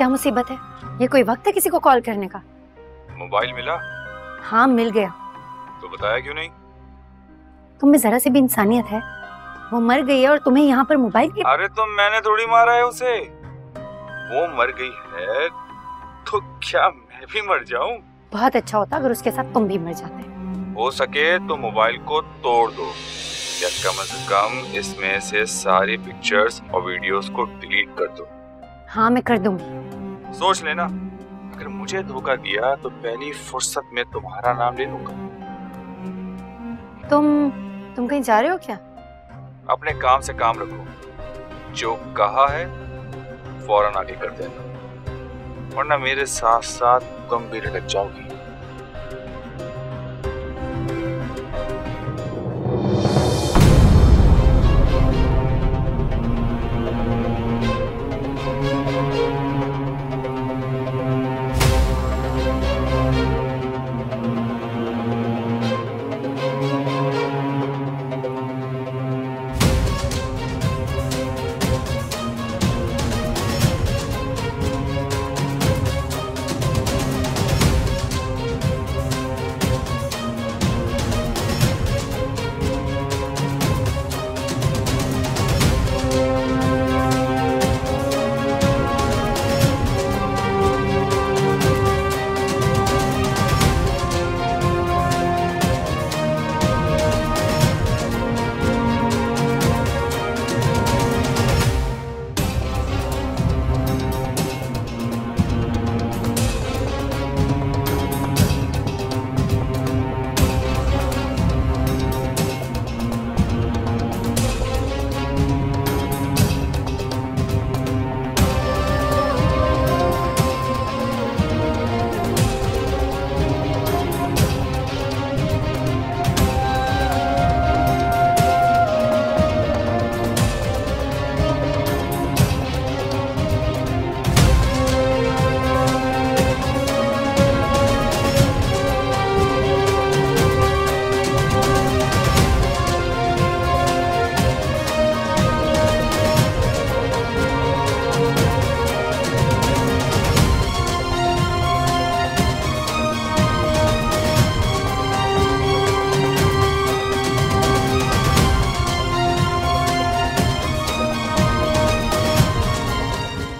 क्या मुसीबत है? ये कोई वक्त है किसी को कॉल करने का? मोबाइल मिला? हाँ मिल गया। तो बताया क्यों नहीं? तुम में जरा सी भी इंसानियत है। वो मर गई है और तुम्हें यहाँ पर मोबाइल की अरे तो मैंने थोड़ी मारा है उसे। वो मर गई है तो क्या मैं भी मर जाऊँ? बहुत अच्छा होता अगर उसके साथ तुम भी मर जाते। हो सके तो मोबाइल को तोड़ दो। या कम से कम इसमें से सारी पिक्चर्स और वीडियोस को डिलीट कर दो। हाँ मैं कर दूँगी। सोच लेना। अगर मुझे धोखा दिया तो पहली फुर्सत में तुम्हारा नाम ले लूँगा। तुम तुम कहीं जा रहे हो क्या? अपने काम से काम रखो। जो कहा है फ़ौरन आगे कर देना। वरना मेरे साथ साथ तुम भी लटक जाओगी।